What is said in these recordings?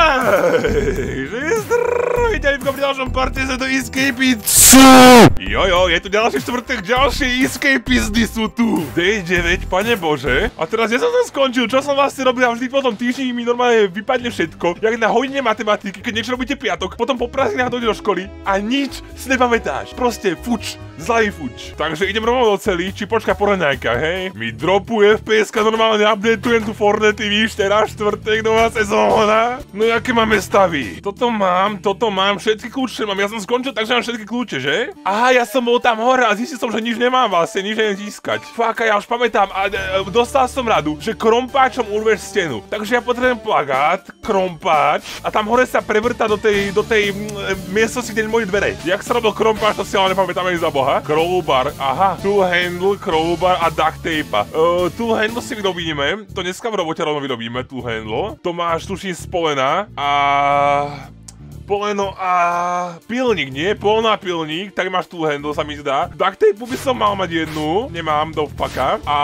Takže zdravite aj v ďalšom parteze do Escape Jo, jo, je tu ďalší štvrtek, ďalšie escapisty sú tu. D9, pane bože. A teraz ja som tam skončil, čo som vlastne robil a vždy po tom týždni mi normálne vypadne všetko. Jak na hodine matematiky, keď niečo robíte piatok, potom po prázdninách dojde do školy a nič si nepamätáš. Proste fuč, zlý fuč. Takže idem rovno do celý, či počka poraňajka, hej. Mi dropuje fps normálne updateujem tu Fortnite, víš, teraz štvrtek, nová sezóna. No jaké máme stavy? Toto mám, toto mám, všetky kľúče mám, ja som skončil, takže mám všetky kľúče, že? Aha, ja som bol tam hore a zistil som, že nič nemám vlastne, nič neviem získať. Fáka, ja už pamätám a e, dostal som radu, že krompáčom urveš stenu. Takže ja potrebujem plagát, krompáč a tam hore sa prevrta do tej, do tej mm, miestnosti, kde moje dvere. Jak sa robil krompáč, to si ale nepamätám ani za boha. Crowbar, aha, tool handle, crowbar a duct tape. Uh, tool handle si vyrobíme, to dneska v robote rovno vyrobíme, tool handle. To máš tuším spolena a poleno a pilník, nie? Polná pilník, tak máš tu handle, sa mi zdá. Duct tape by som mal mať jednu, nemám do paka. A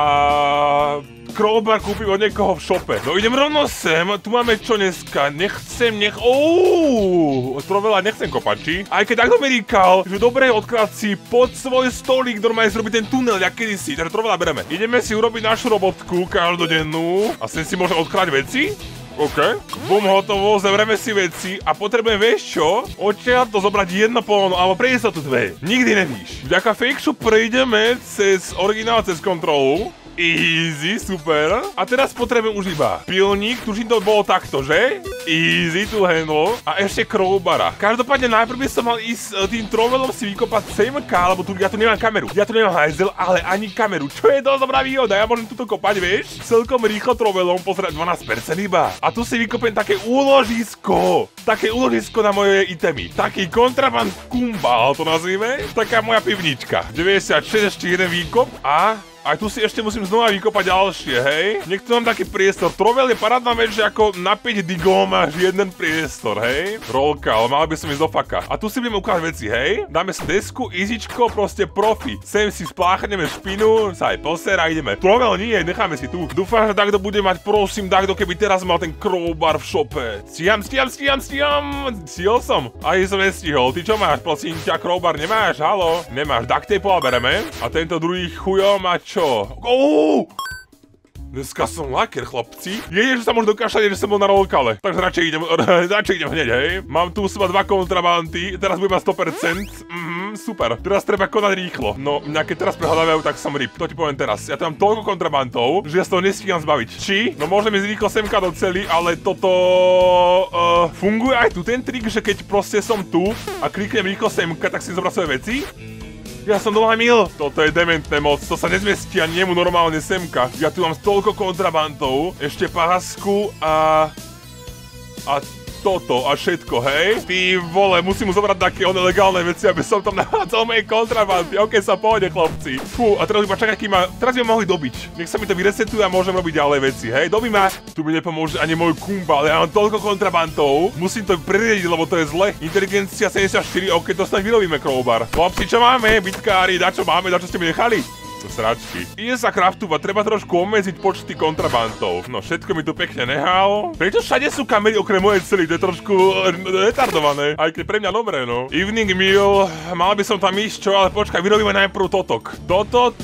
crowbar kúpim od niekoho v šope. No idem rovno sem, tu máme čo dneska, nechcem, nech... Ouuu, strovela nechcem kopači. Aj keď takto mi říkal, že dobre si pod svoj stolík normálne zrobiť ten tunel, jak kedysi, takže trovela bereme. Ideme si urobiť našu robotku každodennú a sem si môžem odkrať veci. OK. Bum, hotovo, zavrieme si veci a potrebujem, vieš čo? Odtiaľ to zobrať jedno polno, alebo prejsť to tu dve. Nikdy nevíš. Vďaka fakeshu prejdeme cez originál, cez kontrolu. Easy, super. A teraz potrebujem už iba pilník, tuším to bolo takto, že? Easy tu handle. A ešte crowbara. Každopádne najprv by som mal ísť e, tým trovelom si vykopať semka, lebo tu, ja tu nemám kameru. Ja tu nemám hajzel, ale ani kameru, čo je dosť dobrá výhoda. Ja môžem tuto kopať, vieš? Celkom rýchlo trovelom, pozerať 12% iba. A tu si vykopem také úložisko. Také úložisko na moje itemy. Taký kontraband kumbal to nazvime. Taká moja pivnička. 96 ešte jeden výkop a aj tu si ešte musím znova vykopať ďalšie, hej? Tu mám taký priestor. Trovel je parádna vec, že ako na 5 digov máš jeden priestor, hej? Rolka, ale mal by som ísť do faka. A tu si budeme ukázať veci, hej? Dáme si desku, izičko, proste profi. Sem si spláchneme špinu, sa aj poser a ideme. Trovel nie, necháme si tu. Dúfam, že takto bude mať, prosím, takto, keby teraz mal ten crowbar v šope. Stíham, stíham, stíham, stíham. Stihol som. Aj som nestihol. Ty čo máš, prosím ťa, crowbar nemáš, halo? Nemáš, duct tape. A tento druhý chujo má čo? Oh! Dneska som laker, chlapci. Jedine, že sa možno dokášať, že som bol na rolkale. Takže radšej idem, radšej idem hneď, hej. Mám tu seba dva kontrabanty, teraz budem mať 100%. Mhm, super. Teraz treba konať rýchlo. No, mňa keď teraz prehľadávajú, tak som rip. To ti poviem teraz. Ja tu mám toľko kontrabantov, že ja z toho nestíham zbaviť. Či? No môžem ísť rýchlo semka do celý, ale toto... Uh, funguje aj tu ten trik, že keď proste som tu a kliknem rýchlo semka, tak si zobrať svoje veci? Ja som doma mil. Toto je dementné moc, to sa nezmestí ani nemu normálne semka. Ja tu mám toľko kontrabantov, ešte pásku a... A toto a všetko, hej? Ty vole, musím mu zobrať také one legálne veci, aby som tam nahádzal moje kontrabandy. OK, sa pohode, chlapci. Fú, a teraz iba čakaj, kým ma... Teraz by ma mohli dobiť. Nech sa mi to vyresetuje a môžem robiť ďalej veci, hej? Dobi ma. Tu mi nepomôže ani môj kumba, ale ja mám toľko kontrabantov. Musím to preriediť, lebo to je zle. Inteligencia 74, OK, to snad vyrobíme crowbar. Chlapci, čo máme? Bitkári, čo máme, čo ste mi nechali? Sračky. Ide sa kraftovať, treba trošku obmedziť počty kontrabantov. No všetko mi tu pekne nehal. Prečo všade sú kamery okrem mojej cely? To je trošku eh, retardované. Aj keď pre mňa dobré, no. Evening meal, mal by som tam ísť čo, ale počkaj, vyrobíme najprv totok. Toto,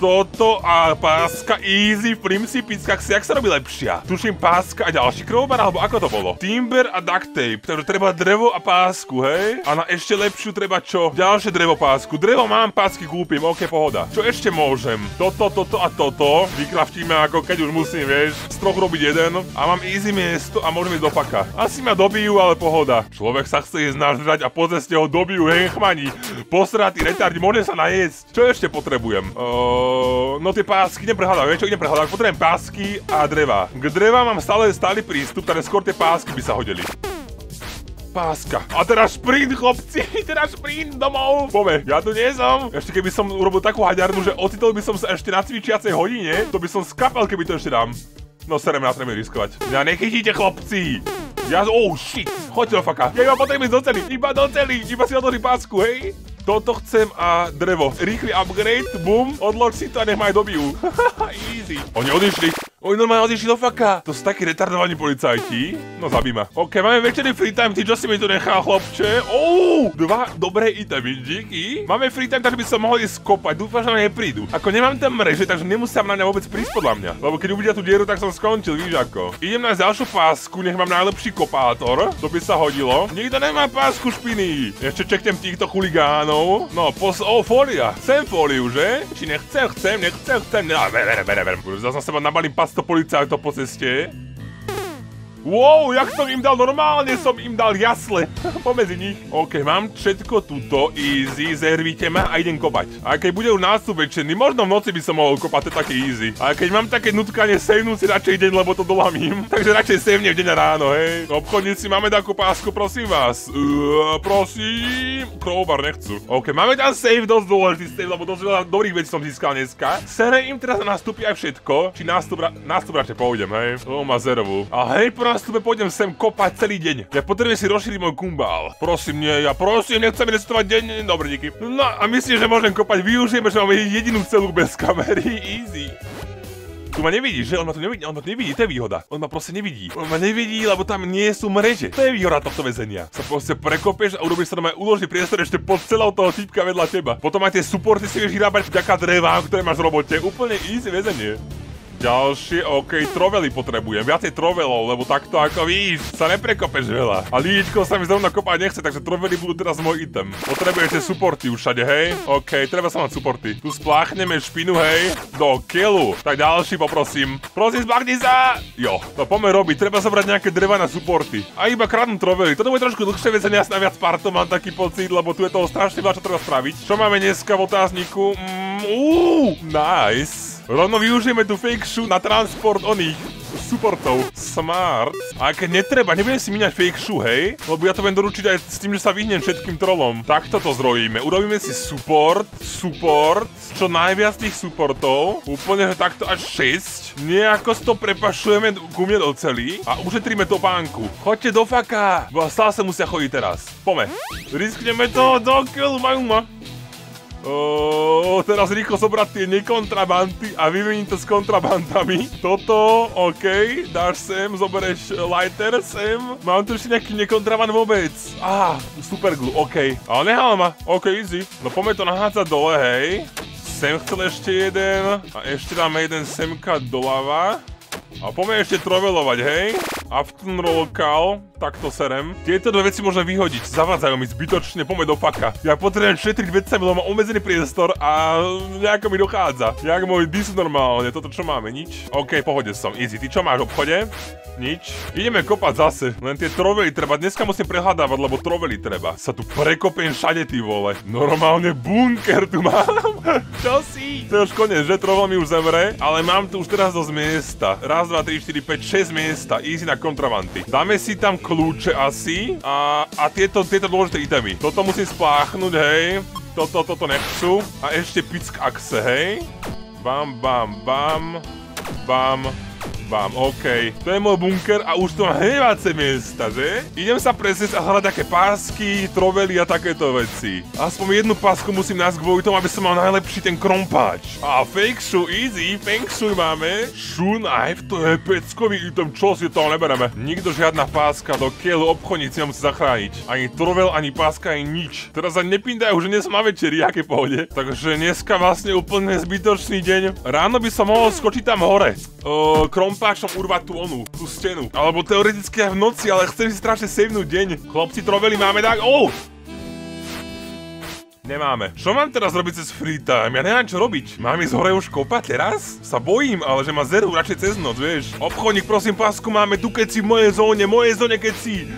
toto a páska easy v si, jak sa robí lepšia? Tuším páska a ďalší crowbar, alebo ako to bolo? Timber a duct tape, takže treba drevo a pásku, hej? A na ešte lepšiu treba čo? Ďalšie drevo pásku. Drevo mám, pásky kúpim, ok, pohoda. Čo ešte môžem? Toto, toto a toto. Vykraftíme ako keď už musím, vieš, z troch robiť jeden. A mám easy miesto a môžem ísť do paka. Asi ma dobijú, ale pohoda. Človek sa chce ísť nažrať a pozrieť ho dobijú, hej, chmani. Posratý retardi, môže sa najesť. Čo ešte potrebujem? Uh, no tie pásky, idem prehľadať, vieš čo, idem prehľadať, potrebujem pásky a dreva. K dreva mám stále stály prístup, ktoré skôr tie pásky by sa hodili. Páska. A teraz šprint, chlopci, teraz šprint domov. Pome, ja tu nie som. Ešte keby som urobil takú haďarnu, že ocitol by som sa ešte na cvičiacej hodine, to by som skapal, keby to ešte dám. No serem, ja treba riskovať. Mňa nechytíte, chlopci. Ja, oh shit, choďte do faka. Ja iba potrebujem do cely, iba do cely, iba si otvorí pásku, hej. Toto chcem a drevo. Rýchly upgrade, bum, odloď si to a nech ma aj dobijú. Easy. Oni odišli. Oni normálne odišli do faka. To sú takí retardovaní policajti. No zabí ma. OK, máme večerný free time, ty čo si mi tu nechal, chlapče? Ouu, dva dobré itemy, díky. Máme free time, takže by som mohol ísť skopať. Dúfam, že ma neprídu. Ako nemám tam mreže, takže nemusím na mňa vôbec prísť podľa mňa. Lebo keď uvidia tú dieru, tak som skončil, víš ako. Idem na ďalšiu pásku, nech mám najlepší kopátor. To by sa hodilo. Nikto nemá pásku špiny. Ešte čeknem týchto chuligánov. No, pos... O, fólia. Chcem fóliu, že? Či nechcem, chcem, nechcem, chcem. No, bere, bere, bere. Zase seba nabalím pas 100 policajtov po ceste. Wow, jak som im dal, normálne som im dal jasle. Pomedzi nich. OK, mám všetko tuto, easy, zervíte ma a idem kopať. A keď bude už nástup večerný, možno v noci by som mohol kopať, to je také easy. A keď mám také nutkanie, sejnú si radšej deň, lebo to dolamím. Takže radšej sejvne v deň ráno, hej. Obchodníci, máme takú pásku, prosím vás. Uh, prosím. Crowbar nechcú. OK, máme tam save, dosť dôležitý save, lebo dosť veľa dobrých vecí som získal dneska. Sere im teraz nastúpi aj všetko. Či nástup, nástup radšej pôjdem, hej. To má zerovú. A hej, nástupe pôjdem sem kopať celý deň. Ja potrebujem si rozšíriť môj kumbál. Prosím, nie, ja prosím, nechcem investovať deň. Dobre, díky. No a myslím, že môžem kopať. Využijeme, že máme jedinú celú bez kamery. Easy. Tu ma nevidí, že? On ma tu nevidí, on ma tu nevidí, to je výhoda. On ma proste nevidí. On ma nevidí, lebo tam nie sú mreže. To je výhoda tohto väzenia. Sa proste prekopeš a urobíš sa tam aj úložný priestor ešte pod celou toho typka vedľa teba. Potom aj tie supporty si vieš vyrábať vďaka drevám, ktoré máš v robote. Úplne easy väzenie. Ďalšie, OK, trovely potrebujem, viacej trovelov, lebo takto ako víš, sa neprekopeš veľa. A líčko sa mi zrovna kopať nechce, takže trovely budú teraz môj item. Potrebujete supporty už všade, hej? OK, treba sa mať supporty. Tu spláchneme špinu, hej? Do killu. Tak ďalší poprosím. Prosím, zbahni sa! Jo, to poďme robiť, treba zobrať nejaké dreva na supporty. A iba kradnú trovely. Toto bude trošku dlhšie väzenia na viac parto, mám taký pocit, lebo tu je toho strašne veľa, čo treba spraviť. Čo máme dneska v otázniku? Mm, uh, nice. Rovno využijeme tú fake shoe na transport oných supportov. Smart. A keď netreba, nebudem si míňať fake shoe, hej? Lebo ja to budem doručiť aj s tým, že sa vyhnem všetkým trolom. Takto to zrojíme. Urobíme si support, support, čo najviac tých supportov. Úplne, že takto až 6. Nejako to prepašujeme ku mne do celý a ušetríme to pánku. Choďte do faka, bo stále sa musia chodiť teraz. Pome. Riskneme to do kill, majú ma. O, teraz rýchlo zobrať tie nekontrabanty a vymeniť to s kontrabantami. Toto, OK, dáš sem, zoberieš lighter sem. Mám tu ešte nejaký nekontraband vôbec. Á, super glue, OK. Ale nehal ma, OK, easy. No poďme to nahádzať dole, hej. Sem chcel ešte jeden a ešte dáme jeden semka doľava. A poďme ešte trovelovať, hej? Afton roll call, takto serem. Tieto dve veci môžem vyhodiť, zavádzajú mi zbytočne, poďme do faka. Ja potrebujem šetriť vecami, lebo mám obmedzený priestor a nejako mi dochádza. Jak môj dis normálne, toto čo máme, nič? OK, pohode som, easy. Ty čo máš v obchode? Nič. Ideme kopať zase, len tie trovely treba, dneska musím prehľadávať, lebo trovely treba. Sa tu prekopiem všade, ty vole. Normálne bunker tu mám. čo si? To je už konec, že trovel mi už zemre, ale mám tu už teraz dosť miesta. Raz, 2, 3, 4, 5, 6 miesta. Easy na kontrabanty. Dáme si tam kľúče asi a, a tieto, tieto dôležité itemy. Toto musím spláchnuť, hej. Toto, toto nechcú. A ešte pick axe, hej. Bam, bam, bam. Bam. Bam, OK. To je môj bunker a už to má hnevace miesta, že? Idem sa presieť a hľadať také pásky, trovely a takéto veci. Aspoň jednu pásku musím nájsť kvôli tomu, aby som mal najlepší ten krompáč. A fake shoe, easy, fake shoe máme. Shoe knife, to je peckový item, čo si to nebereme. Nikto žiadna páska, do kieľu obchodníci nám musí zachrániť. Ani trovel, ani páska, ani nič. Teraz sa nepindajú, že dnes má večeri, aké pohode. Takže dneska vlastne úplne zbytočný deň. Ráno by som mohol skočiť tam hore. Uh, krompáčom urvať tú onu, tú stenu. Alebo teoreticky aj v noci, ale chcem si strašne savenúť deň. Chlopci troveli máme tak... Oh! Nemáme. Čo mám teraz robiť cez free time? Ja neviem čo robiť. Mám ísť hore už kopať teraz? Sa bojím, ale že ma zerú radšej cez noc, vieš. Obchodník, prosím, pásku máme tu keci v mojej zóne, mojej zóne keci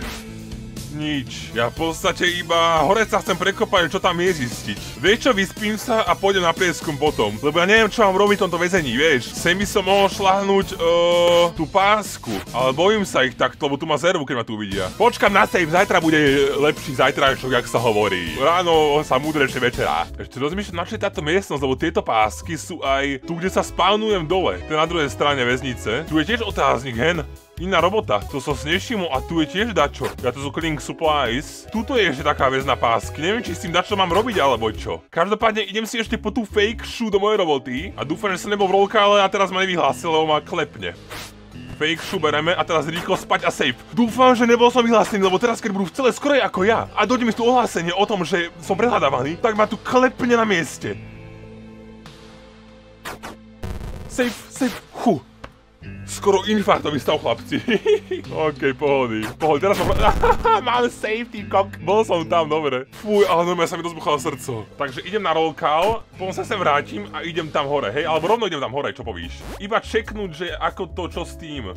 nič. Ja v podstate iba hore sa chcem prekopať, čo tam je zistiť. Vieš čo, vyspím sa a pôjdem na prieskum potom. Lebo ja neviem, čo mám robiť v tomto väzení, vieš. Sem by som mohol šlahnúť uh, tú pásku, ale bojím sa ich takto, lebo tu má zervu, keď ma tu uvidia. Počkam na save, zajtra bude lepší zajtrajšok, jak sa hovorí. Ráno sa múdrejšie večera. Ešte rozmýšľam, na čo je táto miestnosť, lebo tieto pásky sú aj tu, kde sa spawnujem dole. To je na druhej strane väznice. Tu je tiež otáznik, hen. Iná robota, to som si nevšimol a tu je tiež dačo. Ja to sú Cleaning Supplies. Tuto je ešte taká na pásky, neviem či s tým dačo mám robiť alebo čo. Každopádne idem si ešte po tú fake shoe do mojej roboty a dúfam, že som nebol v rolkále a teraz ma nevyhlásil, lebo ma klepne fake shoe bereme a teraz rýchlo spať a safe. Dúfam, že nebol som vyhlásený, lebo teraz keď budú v celé skorej ako ja a dojde mi tu ohlásenie o tom, že som prehľadávaný, tak ma tu klepne na mieste. Safe, safe, hu. Skoro infarktový stav, chlapci. OK, pohody. Pohody, teraz som... Mám safety, kok. Bol som tam, dobre. Fuj, ale no, ja sa mi rozbuchalo srdco. Takže idem na roll call, potom sa sem vrátim a idem tam hore, hej? Alebo rovno idem tam hore, čo povíš? Iba čeknúť, že ako to, čo s tým.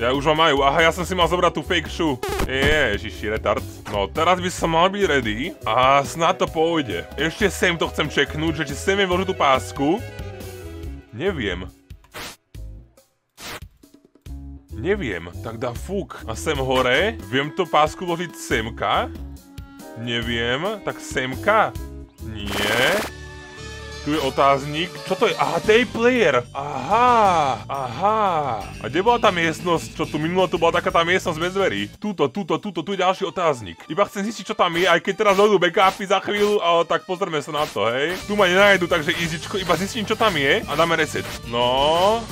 Ja už ho majú, aha, ja som si mal zobrať tú fake shoe. Ježiši, retard. No, teraz by som mal byť ready a snad to pôjde. Ešte sem to chcem čeknúť, že či sem viem vložiť tú pásku. Neviem. Neviem, tak dám fúk. A sem hore, viem to pásku vložiť semka. Neviem, tak semka. Nie. Tu je otáznik. Čo to je? Aha, day player. Aha, aha. A kde bola tá miestnosť, čo tu minulo tu bola taká tá miestnosť bez dverí? Tuto, tuto, tuto, tu je ďalší otáznik. Iba chcem zistiť, čo tam je, aj keď teraz dojdú backupy za chvíľu, ale tak pozrieme sa na to, hej. Tu ma nenajdu, takže easyčko, iba zistím, čo tam je a dáme reset. No,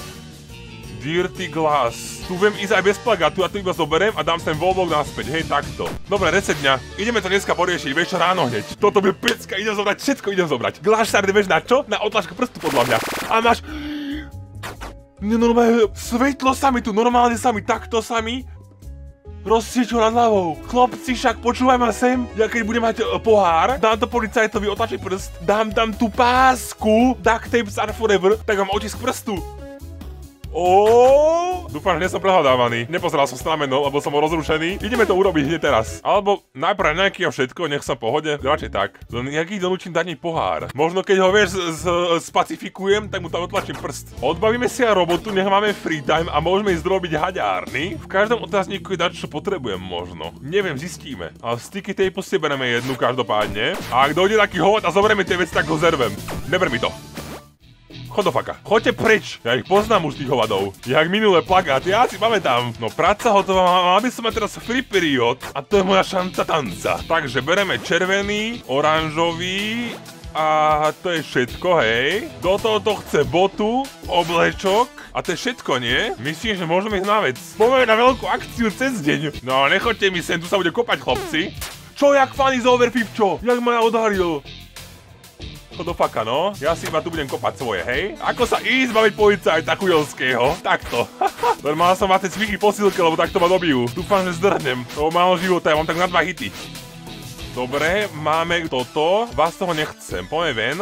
Dirty Glass. Tu viem ísť aj bez plagátu, ja tu iba zoberiem a dám ten wallblock naspäť, hej, takto. Dobre, reset dňa. Ideme to dneska poriešiť, vieš ráno hneď. Toto bude pecka, idem zobrať, všetko idem zobrať. Glass shard, vieš na čo? Na otlačku prstu podľa mňa. A máš... Nenormálne, svetlo sa mi tu, normálne sa mi, takto sa mi rozsviečil nad hlavou. Chlopci, však počúvaj ma sem, ja keď budem mať uh, pohár, dám to policajtovi, otačí prst, dám tam tú pásku, duct tapes are forever, tak mám otisk prstu. Ó, dúfam, že nie som prehľadávaný. Nepozeral som znameno, lebo som rozrušený. Ideme to urobiť hneď teraz. Alebo najprv nejaký a všetko, nech som pohode. Radšej tak. Len nejaký donúčim dať pohár. Možno keď ho vieš spacifikujem, tak mu tam otlačím prst. Odbavíme si aj robotu, nech máme free time a môžeme ísť robiť haďárny. V každom otázniku je dať, čo potrebujem možno. Neviem, zistíme. Ale sticky tape si bereme jednu každopádne. A ak dojde taký hovod a zoberieme tie veci, tak ho zervem. Neber mi to. Chod do faka. Choďte preč. Ja ich poznám už tých hovadov. Jak minulé plagát, ja si pamätám. No práca hotová, mal by som mať teraz free period a to je moja šanca tanca. Takže bereme červený, oranžový, a to je všetko, hej. Do toho to chce botu, oblečok a to je všetko, nie? Myslím, že môžeme ísť na vec. Poďme na veľkú akciu cez deň. No, nechoďte mi sem, tu sa bude kopať, chlopci. Čo, jak Fanny z Overfip, čo? Jak ma ja odhalil? To do faka, no. Ja si iba tu budem kopať svoje, hej? Ako sa ísť baviť policajta chujovského? Takto. Mal som mať tie cviky posilke, lebo takto ma dobijú. Dúfam, že zdrhnem. To málo života, ja mám tak na dva hity. Dobre, máme toto. Vás toho nechcem. Poďme ven.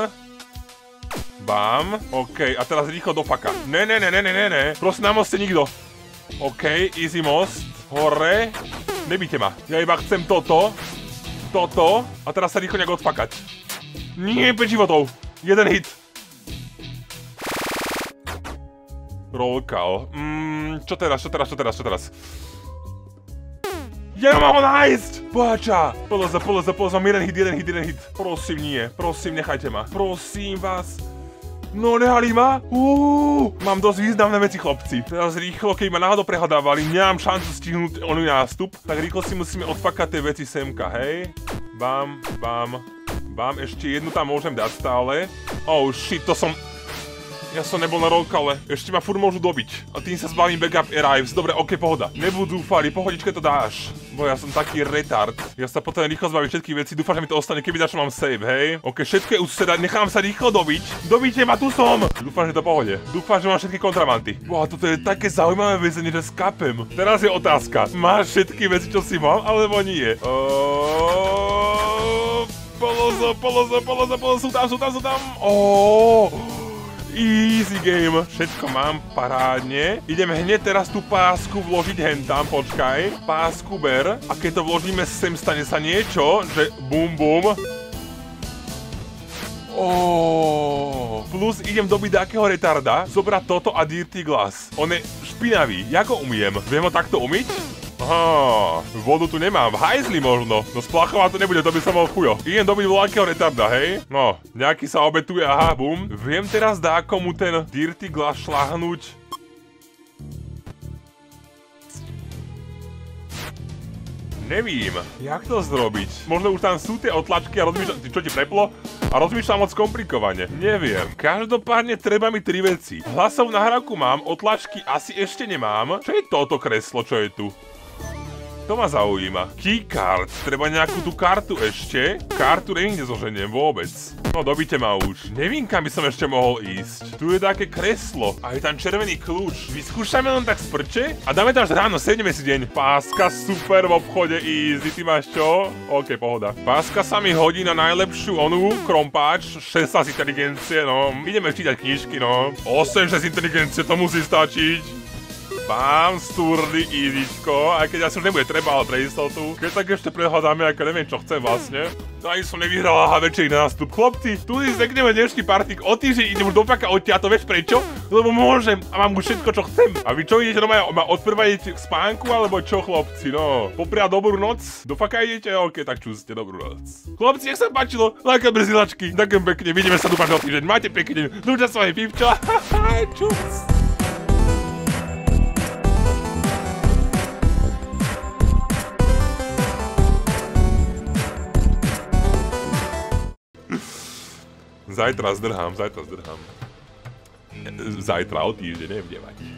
Bam. OK, a teraz rýchlo do faka. Ne, ne, ne, ne, ne, ne, ne. Prosím, na moste nikto. OK, easy most. Hore. Nebíte ma. Ja iba chcem toto. Toto. A teraz sa rýchlo nejak odfakať. Nie, 5 životov. Jeden hit. Roll call. Mm, čo teraz, čo teraz, čo teraz, čo teraz? Ja mám ho nájsť! Bohača! Poleza, poleza, poleza, jeden hit, jeden hit, jeden hit. Prosím, nie. Prosím, nechajte ma. Prosím vás. No nehali ma? Uuu, mám dosť významné veci, chlopci. Teraz rýchlo, keď ma náhodou prehľadávali, nemám šancu stihnúť oný nástup, tak rýchlo si musíme odfakať tie veci semka, hej? Bam, bam, Bám, ešte jednu tam môžem dať stále. Oh shit, to som... Ja som nebol na rollkale. Ešte ma furt môžu dobiť. A tým sa zbavím backup arrives. Dobre, ok, pohoda. Nebudú dúfali, pohodičke to dáš. Bo ja som taký retard. Ja sa potom rýchlo zbavím všetkých vecí. Dúfam, že mi to ostane, keby dačo mám save, hej? Ok, všetko je už teda, nechám sa rýchlo dobiť. Dobíte ma, tu som. Dúfam, že to pohode. Dúfam, že mám všetky kontramanty. Boha, toto je také zaujímavé väzenie, že skapem. Teraz je otázka. Máš všetky veci, čo si mám, alebo nie? Polozo, polozo, polozo, polozo, sú tam, sú tam, sú tam. Oh, easy game. Všetko mám parádne. Ideme hneď teraz tú pásku vložiť hentam, počkaj. Pásku ber. A keď to vložíme sem, stane sa niečo, že bum bum. Oh, plus idem dobiť takého retarda, zobrať toto a dirty glass. On je špinavý, ja ho umiem. Viem ho takto umyť? Aha, vodu tu nemám, v hajzli možno. No splachová to nebude, to by som bol chujo. Idem dobiť voľakého retarda, hej? No, nejaký sa obetuje, aha, bum. Viem teraz dá komu ten dirty glass šlahnúť. Nevím, jak to zrobiť. Možno už tam sú tie otlačky a rozmýšľam, čo ti preplo? A rozmýšľam moc komplikovane. Neviem. Každopádne treba mi tri veci. Hlasov nahrávku mám, otlačky asi ešte nemám. Čo je toto kreslo, čo je tu? To ma zaujíma. Keycard. Treba nejakú tú kartu ešte. Kartu neviem, kde zoženiem vôbec. No dobíte ma už. Nevím, kam by som ešte mohol ísť. Tu je také kreslo. A je tam červený kľúč. Vyskúšame len tak sprče a dáme to až ráno, sedneme si deň. Páska super v obchode easy. Ty máš čo? OK, pohoda. Páska sa mi hodí na najlepšiu onu, krompáč, 16 inteligencie, no. Ideme čítať knižky, no. 8, 6 inteligencie, to musí stačiť. Bám, sturdy, easyčko, aj keď asi už nebude treba, ale pre istotu. Keď tak ešte prehľadáme, ako neviem, čo chcem vlastne. No aj som nevyhrala aha večer na nástup. Chlopci, tu si zekneme dnešný partík, o týždeň idem už do paka odtiaľ, to vieš prečo? Lebo môžem a mám už všetko, čo chcem. A vy čo idete doma, ma odprvajete k spánku, alebo čo chlopci, no? Popria dobrú noc? Do faka idete? OK, tak čuste, dobrú noc. Chlopci, nech sa páčilo, láka brzilačky. Ďakujem pekne, vidíme sa dúfam o týždeň. Máte pekný deň. Ľudia sa pipča. Čus. Seid raus der Ham, seid raus der Ham. Äh, seid raus, ne, die,